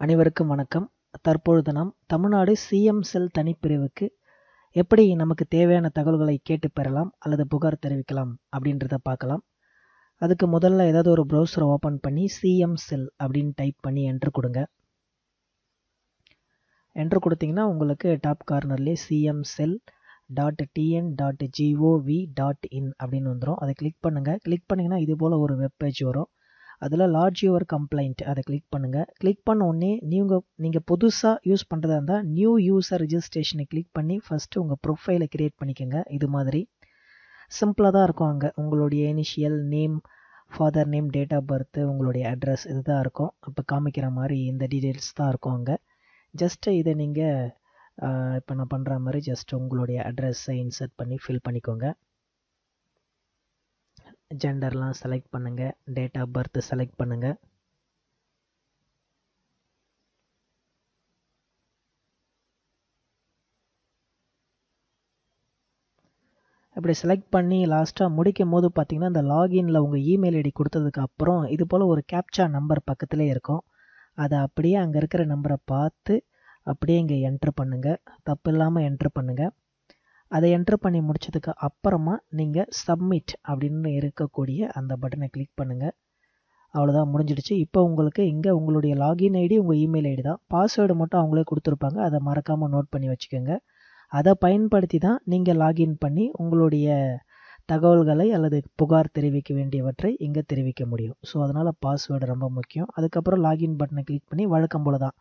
அனைவருக்கும் வணக்கம். தற்பொழுது நாம் தமிழ்நாடு சிஎம் செல் தனிப்பிரிவுக்கு எப்படி நமக்கு தேவையான தகவல்களை கேட்டு பெறலாம் அல்லது புகார் தெரிவிக்கலாம் அப்படின்றத பார்க்கலாம். அதுக்கு முதல்ல ஏதாவது ஒரு ப்ரௌசரை ஓப்பன் பண்ணி சிஎம் செல் அப்படின்னு டைப் பண்ணி என்ட்ரு கொடுங்க. என்ட்ரு கொடுத்தீங்கன்னா உங்களுக்கு top கார்னர்லேயே CM cell dot TN dot GOV dot in அப்படின்னு வந்துடும் அதை கிளிக் பண்ணுங்கள் கிளிக் பண்ணிங்கன்னா இது போல் ஒரு வெப் பேஜ் வரும். அதில் லார்ஜ் யுவர் கம்ப்ளைண்ட் அதை கிளிக் பண்ணுங்கள் கிளிக் பண்ண உடனே நீங்கள் நீங்கள் புதுசாக யூஸ் பண்ணுறதா இருந்தால் நியூ யூசர் ரிஜிஸ்ட்ரேஷனை கிளிக் பண்ணி ஃபஸ்ட்டு உங்கள் ப்ரொஃபைலை க்ரியேட் பண்ணிக்கோங்க. இது மாதிரி. சிம்பிளாக தான் இருக்கும் அங்கே. உங்களுடைய initial name father name date of birth உங்களுடைய அட்ரஸ் இதுதான் இருக்கும். இப்போ காமிக்கிற மாதிரி இந்த டீட்டெயில்ஸ் தான் இருக்கும் அங்கே. ஜஸ்ட்டு இதை நீங்கள் இப்போ நான் பண்ணுற மாதிரி ஜஸ்ட் உங்களுடைய அட்ரஸை இன்சர்ட் பண்ணி ஃபில் பண்ணிக்கோங்க. ஜெண்டர்லாம் செலக்ட் பண்ணுங்கள் டேட் ஆஃப் பர்த் செலக்ட் பண்ணுங்கள் இப்படி செலக்ட் பண்ணி லாஸ்ட்டாக முடிக்கும் போது பார்த்தீங்கன்னா இந்த லாகின்ல உங்கள் இமெயில் ஐடி கொடுத்ததுக்கு அப்புறம் இது போல் ஒரு கேப்சா நம்பர் பக்கத்துலேயே இருக்கும். அதை அப்படியே அங்கே இருக்கிற நம்பரை பார்த்து அப்படியே இங்கே என்ட்ரு பண்ணுங்கள் தப்பு இல்லாமல் என்ட்ரு பண்ணுங்கள் அதை என்ட்ரு பண்ணி முடிச்சதுக்கு அப்புறமா நீங்கள் சப்மிட் அப்படின்னு இருக்கக்கூடிய அந்த பட்டனை கிளிக் பண்ணுங்கள் அவ்வளோதான் முடிஞ்சிடுச்சு. இப்போ உங்களுக்கு இங்கே உங்களுடைய லாகின் ஐடி உங்கள் இமெயில் ஐடி தான். பாஸ்வேர்டு மட்டும் அவங்களே கொடுத்துருப்பாங்க. அதை மறக்காமல் நோட் பண்ணி வச்சுக்கோங்க. அதை பயன்படுத்தி தான் நீங்கள் லாகின் பண்ணி உங்களுடைய தகவல்களை அல்லது புகார் தெரிவிக்க வேண்டியவற்றை இங்கே தெரிவிக்க முடியும். ஸோ அதனால் பாஸ்வேர்டு ரொம்ப முக்கியம். அதுக்கப்புறம் லாகின் பட்டனை கிளிக் பண்ணி வழக்கம் போல தான்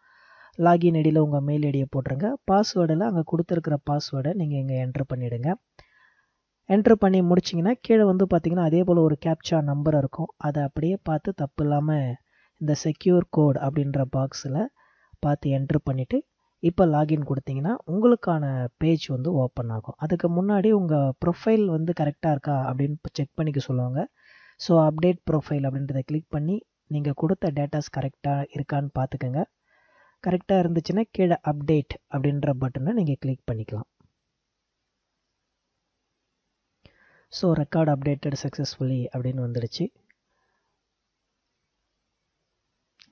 லாகின் ஐடியில் உங்கள் மெயில் ஐடியை போட்டுருங்க. பாஸ்வேர்டில் அங்கே கொடுத்துருக்கிற பாஸ்வேர்டை நீங்கள் இங்கே என்ட்ரு பண்ணிவிடுங்க என்ட்ரு பண்ணி முடிச்சிங்கன்னா கீழே வந்து பார்த்தீங்கன்னா அதே போல் ஒரு கேப்சா நம்பர் இருக்கும். அதை அப்படியே பார்த்து தப்பு இல்லாமல் இந்த செக்யூர் கோட் அப்படின்ற பாக்ஸில் பார்த்து என்ட்ரு பண்ணிவிட்டு இப்போ லாகின் கொடுத்தீங்கன்னா உங்களுக்கான பேஜ் வந்து ஓப்பன் ஆகும். அதுக்கு முன்னாடி உங்கள் ப்ரொஃபைல் வந்து கரெக்டாக இருக்கா அப்படின்னு செக் பண்ணிக்க சொல்லுவாங்க. ஸோ அப்டேட் ப்ரொஃபைல் அப்படின்றத கிளிக் பண்ணி நீங்கள் கொடுத்த டேட்டாஸ் கரெக்டாக இருக்கான்னு பார்த்துக்கோங்க. கரெக்டாக இருந்துச்சுன்னா கீழே அப்டேட் அப்படின்ற பட்டனை நீங்கள் கிளிக் பண்ணிக்கலாம். ஸோ ரெக்கார்டு அப்டேட்டட் சக்ஸஸ்ஃபுல்லி அப்படின்னு வந்துடுச்சு.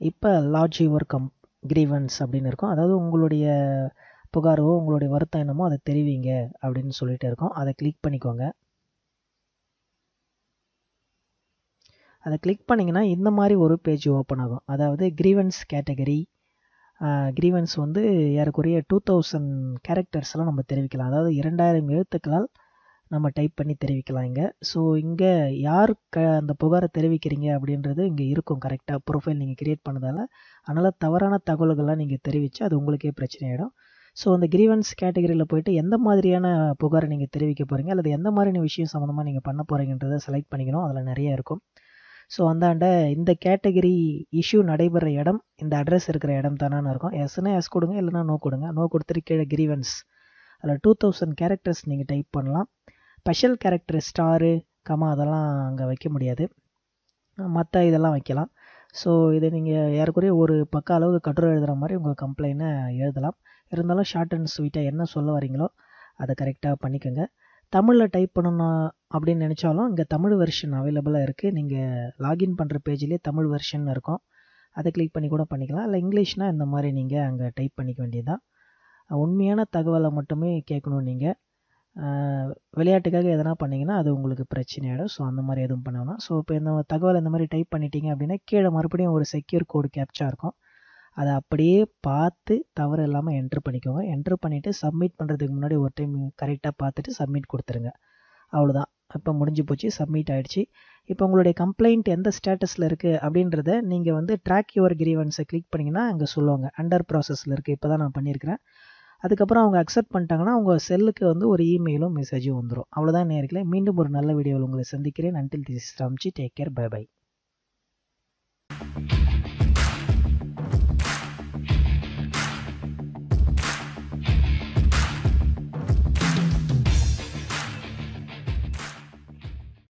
இப்போ லார்ஜ் யுவர் கம் கிரீவன்ஸ் அப்படின்னு இருக்கும். அதாவது உங்களுடைய புகாரோ உங்களுடைய வருத்தம் என்னமோ அதை தெரிவிங்க அப்படின்னு சொல்லிட்டு இருக்கோம். அதை கிளிக் பண்ணிக்கோங்க. அதை கிளிக் பண்ணிங்கன்னா இந்த மாதிரி ஒரு பேஜ் ஓப்பன் ஆகும். அதாவது கிரீவன்ஸ் கேட்டகரி கிரீவன்ஸ் வந்து ஏறக்குறைய டூ தௌசண்ட் கேரக்டர்ஸ்லாம் நம்ம தெரிவிக்கலாம். அதாவது இரண்டாயிரம் எழுத்துக்களால் நம்ம டைப் பண்ணி தெரிவிக்கலாம் இங்கே. ஸோ இங்கே யார் க அந்த புகாரை தெரிவிக்கிறீங்க அப்படின்றது இங்கே இருக்கும் கரெக்டாக ப்ரொஃபைல் நீங்கள் க்ரியேட் பண்ணதால் அதனால் தவறான தகவல்கள்லாம் நீங்கள் தெரிவித்து அது உங்களுக்கே பிரச்சனை ஆகிடும் ஸோ அந்த கிரீவன்ஸ் கேட்டகரியில் போயிட்டு எந்த மாதிரியான புகாரை நீங்கள் தெரிவிக்க போகிறீங்க அல்லது எந்த மாதிரியான விஷயம் சம்மந்தமாக நீங்கள் பண்ண போகிறீங்கன்றதை செலக்ட் பண்ணிக்கணும். அதில் நிறைய இருக்கும். ஸோ அந்தாண்ட இந்த கேட்டகரி இஷ்யூ நடைபெற இடம் இந்த அட்ரஸ் இருக்கிற இடம் தானே இருக்கும். எஸ்னா எஸ் கொடுங்க இல்லைனா நோ கொடுங்க. நோ கொடுத்துட்டு கீழே கிரீவன்ஸ் அதில் டூ தௌசண்ட் கேரக்டர்ஸ் நீங்கள் டைப் பண்ணலாம். ஸ்பெஷல் கேரக்டர் ஸ்டாரு கமா அதெல்லாம் அங்கே வைக்க முடியாது. மற்ற இதெல்லாம் வைக்கலாம். ஸோ இதை நீங்கள் ஏறக்குறைய ஒரு பக்க அளவுக்கு கட்டுரை எழுதுகிற மாதிரி உங்கள் கம்ப்ளைண்ட்டை எழுதலாம். இருந்தாலும் ஷார்ட் அண்ட் ஸ்வீட்டாக என்ன சொல்ல வரீங்களோ அதை கரெக்டாக பண்ணிக்கோங்க. தமிழில் டைப் பண்ணணும் அப்படின்னு நினச்சாலும் இங்கே தமிழ் வெர்ஷன் அவைலபிளாக இருக்குது நீங்கள் லாகின் பண்ணுற பேஜ்லேயே தமிழ் வெர்ஷன் இருக்கும். அதை கிளிக் பண்ணி கூட பண்ணிக்கலாம். இல்லை இங்கிலீஷ்னால் இந்த மாதிரி நீங்கள் அங்கே டைப் பண்ணிக்க வேண்டியதுதான். உண்மையான தகவலை மட்டுமே கேட்கணும் நீங்கள் விளையாட்டுக்காக எதனா பண்ணிங்கன்னா அது உங்களுக்கு பிரச்சனையாயிடும். ஸோ அந்த மாதிரி எதுவும் பண்ண வேணாம் ஸோ இப்போ இந்த தகவல் இந்த மாதிரி டைப் பண்ணிட்டீங்க அப்படின்னா கீழே மறுபடியும் ஒரு செக்யூர் கோடு கேப்சா இருக்கும். அதை அப்படியே பார்த்து தவறு இல்லாமல் என்ட்ரு பண்ணிக்கோங்க. என்ட்ரு பண்ணிவிட்டு சப்மிட் பண்ணுறதுக்கு முன்னாடி ஒரு டைம் கரெக்டாக பார்த்துட்டு சப்மிட் கொடுத்துருங்க. அவ்வளோதான் இப்போ முடிஞ்சு போச்சு சப்மிட் ஆகிடுச்சு இப்போ உங்களுடைய கம்ப்ளைண்ட் எந்த ஸ்டேட்டஸில் இருக்குது அப்படின்றத நீங்கள் வந்து ட்ராக் யுவர் கிரீவன்ஸை கிளிக் பண்ணிங்கன்னா அங்கே சொல்லுவாங்க. அண்டர் ப்ராசஸில் இருக்குது இப்போ தான் நான் பண்ணியிருக்கிறேன். அதுக்கப்புறம் அவங்க அக்செப்ட் பண்ணிட்டாங்கன்னா உங்கள் செல்லுக்கு வந்து ஒரு இமெயிலும் மெசேஜும் வந்துடும் அவ்வளோதான் நேரில் மீண்டும் ஒரு நல்ல வீடியோவில் உங்களை சந்திக்கிறேன். அன்டில் திஸ் ராம்ச்சி டேக் கேர் பை பை